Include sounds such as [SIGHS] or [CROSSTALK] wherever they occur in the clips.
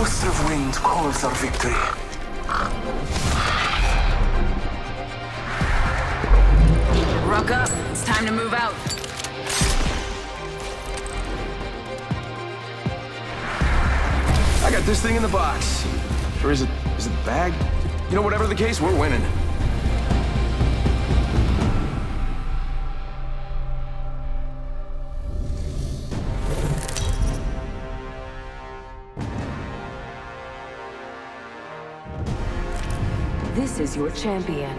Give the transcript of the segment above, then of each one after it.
gust of wind calls our victory. Ruck up. It's time to move out. I got this thing in the box. Or is it, is it the bag? You know, whatever the case, we're winning. Is your champion.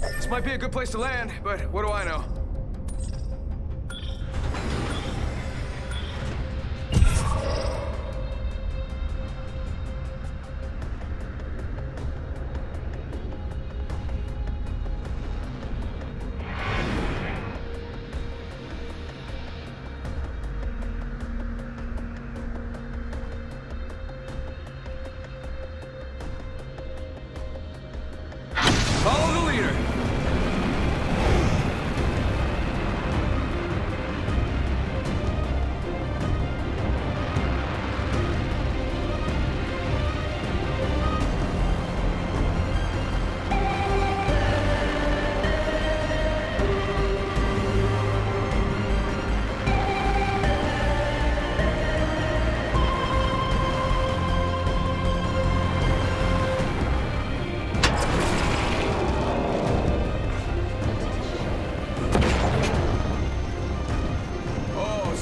This might be a good place to land, but what do I know?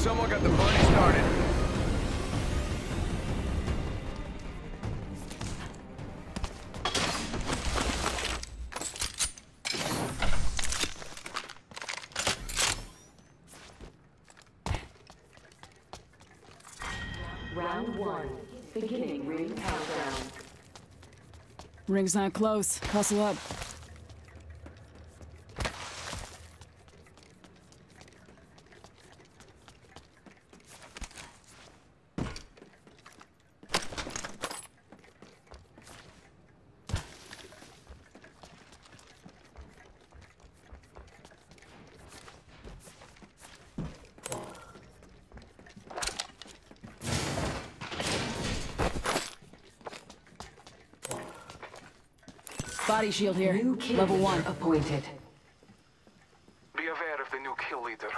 Someone got the party started. Round one. Beginning ring countdown. Ring's not close. Hustle up. Body shield here. New kill Level one. appointed. Be aware of the new kill leader.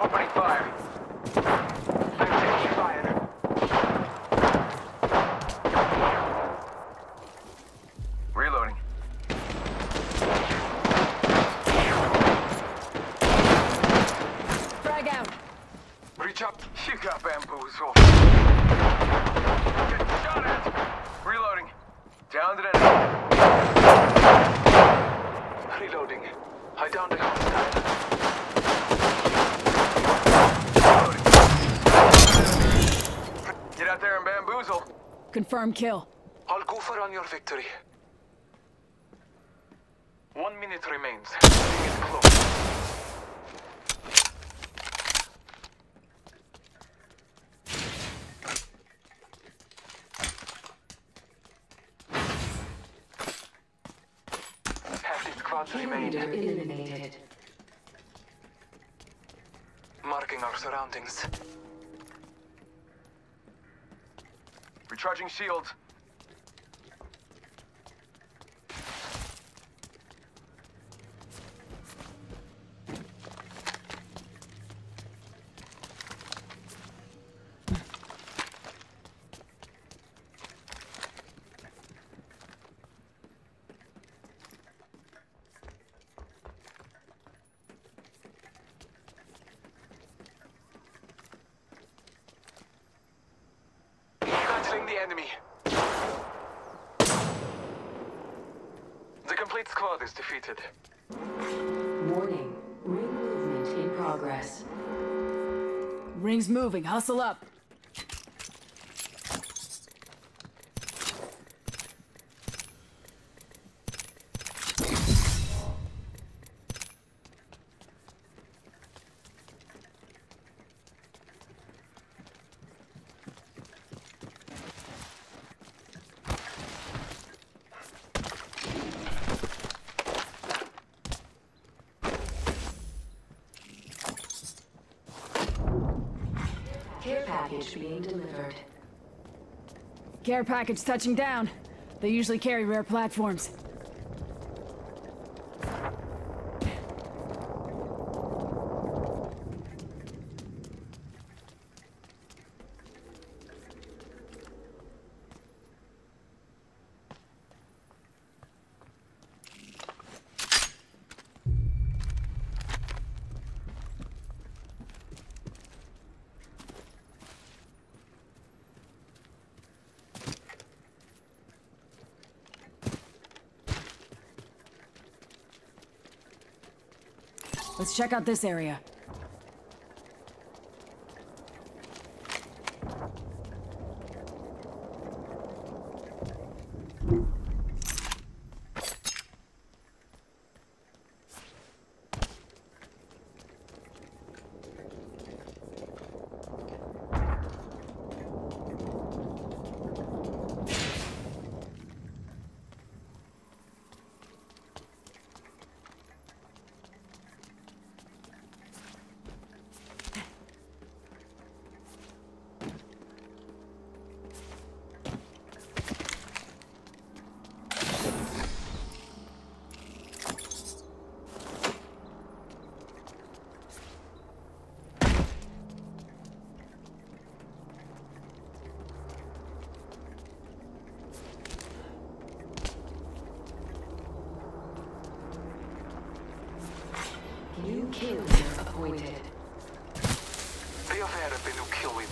Opening fire. I'm taking fire. Reloading. Frag out. Reach up. Got bamboozled. Getting shot at. Reloading. Downed an enemy. Reloading. I downed a hostile. Reloading. Confirm kill. I'll go for on your victory. One minute remains. Ring is close. Half the squads Kill remain. eliminated. Marking our surroundings. Recharging shields. Battling the enemy. The complete squad is defeated. Warning. Ring movement in progress. Ring's moving. Hustle up. Care package being delivered. Care package touching down. They usually carry rare platforms. Let's check out this area. New kill leader appointed. Be aware of the new kill leader.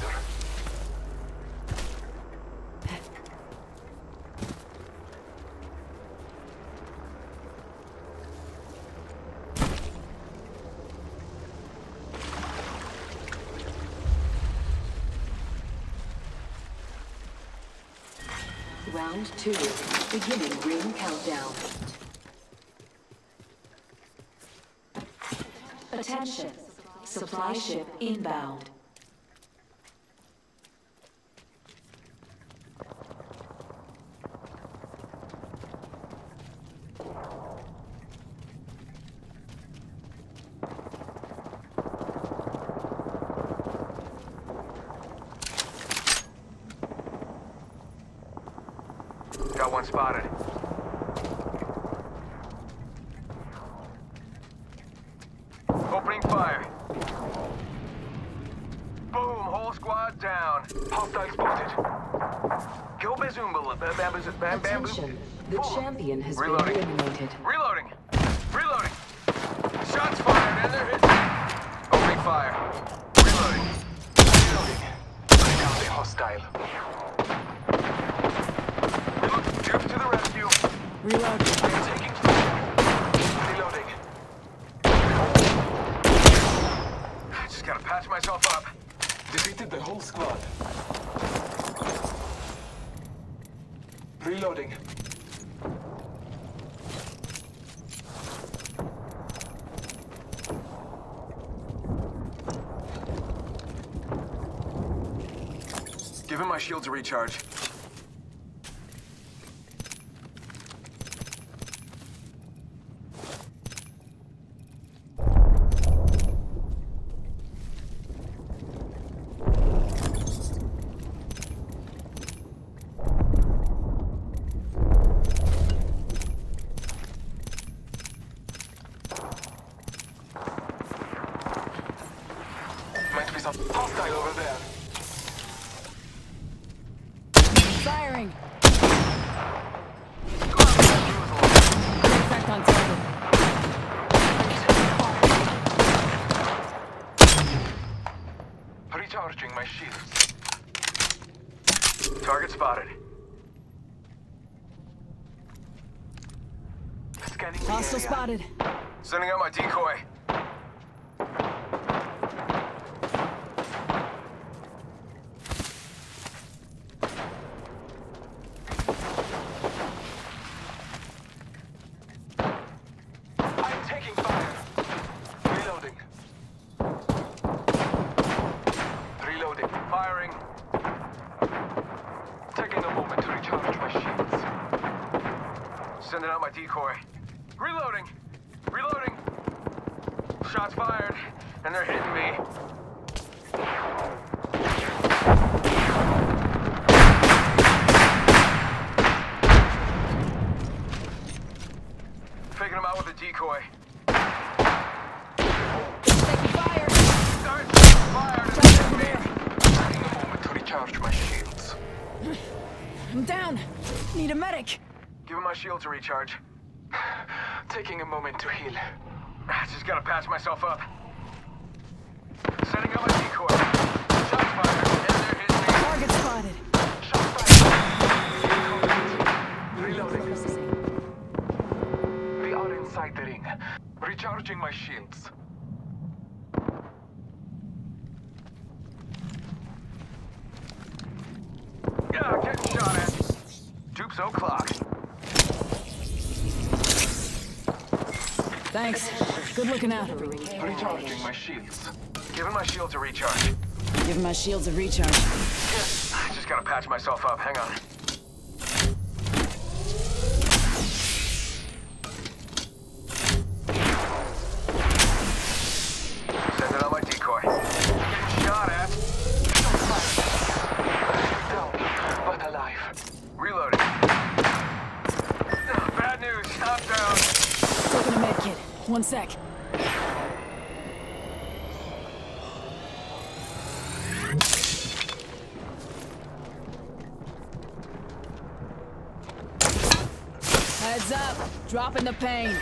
Round two. Beginning ring countdown. Attention. Supply ship inbound. Got one spotted. Opening fire. Boom, whole squad down. Hostile spotted. Go Bazoombala, bam, bam, bam, bam, bam, Attention. The champion has Reloading. been eliminated. Reloading. Reloading. Shots fired and they're hitting. Opening fire. Reloading. Reloading. The hostile. Look, troops to the rescue. Reload. Taking fire. Reloading. I just gotta patch myself up. Defeated the whole squad. Reloading. Reloading. I just gotta patch myself up. Defeated the whole squad. Reloading. Give him my shield to recharge. Might be some hostile over there. Firing! Refusal. Effect on target. Recharging my shields. Target spotted. Scanning Hostile spotted. Sending out my decoy. I'm taking fire. Reloading. Reloading. Firing. Taking a moment to recharge my shields. Sending out my decoy. Reloading. Reloading. Shots fired, and they're hitting me. Faking them out with a decoy. Taking fire! Taking to recharge my shields. I'm down! Need a medic! Give him my shield to recharge. [SIGHS] Taking a moment to heal. [SIGHS] I just gotta patch myself up. Setting up my decoy. Shots fired, and they're hitting me. Target spotted. Shot fired. Reloading. We are inside the ring. Recharging my shields. Yeah, getting shot at. Troops o'clock. Thanks. Good looking out. Recharging my shields. Giving my shields a recharge. Give my shields a recharge. I just gotta patch myself up. Hang on. Sending out my decoy. Getting shot at. Down, but alive. Reloading. Ugh, Bad news. I'm down. Taking a med kit. One sec. Heads up! Dropping the pain.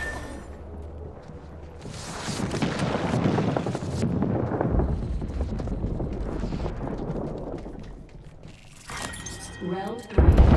Round three.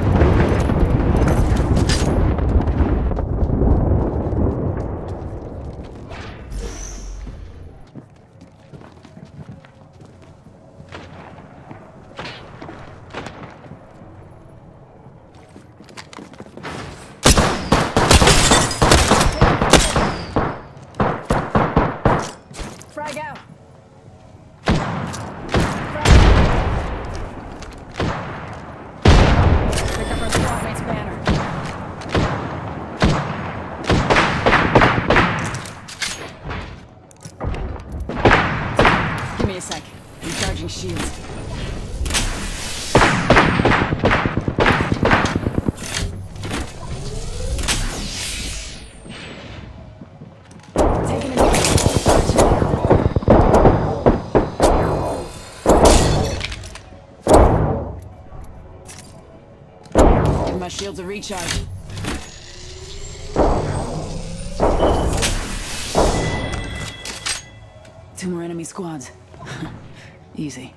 My shields are recharge. Two more enemy squads. [LAUGHS] Easy.